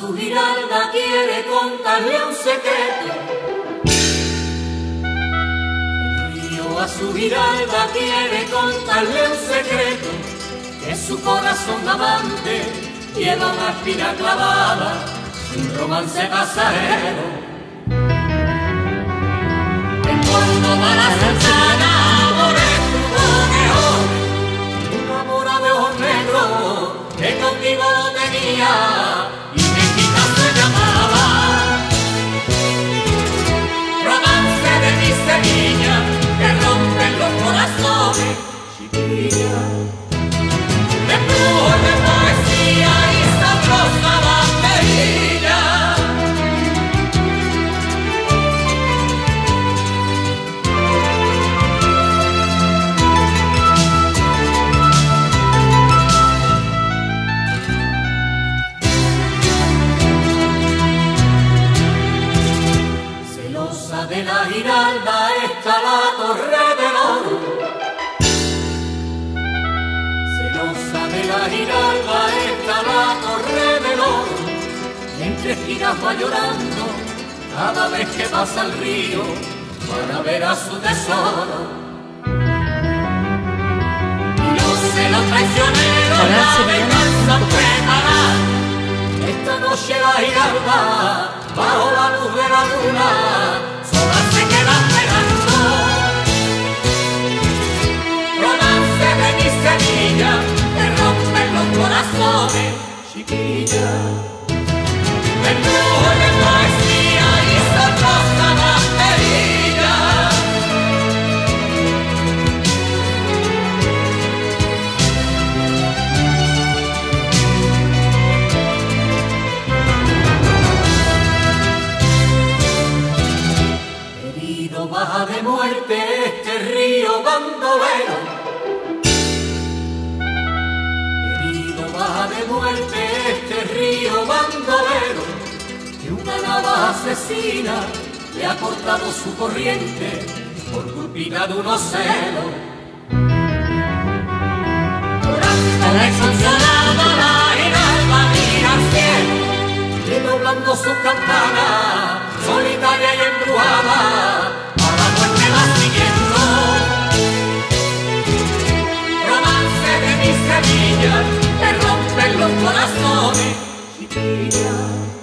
su giralda quiere contarle un secreto. El río a su giralda quiere contarle un secreto, que su corazón amante lleva una espina clavada, un romance pasajero. Giralda está la Torre del Oro. Y entre va llorando cada vez que pasa el río para ver a su tesoro. Y los traicioneros la venganza preparar. Esta noche la Giralda bajo la luz de la luna chiquilla. Embrujo de poesía y batería. Herido baja de muerte este río bandolero asesina le ha cortado su corriente por culpina de unos celos. La exancionada la alma mira al cielo, redoblando su campana, solitaria y embrujada, a la muerte va siguiendo. Romance de mi semilla, los corazones, chiquilla.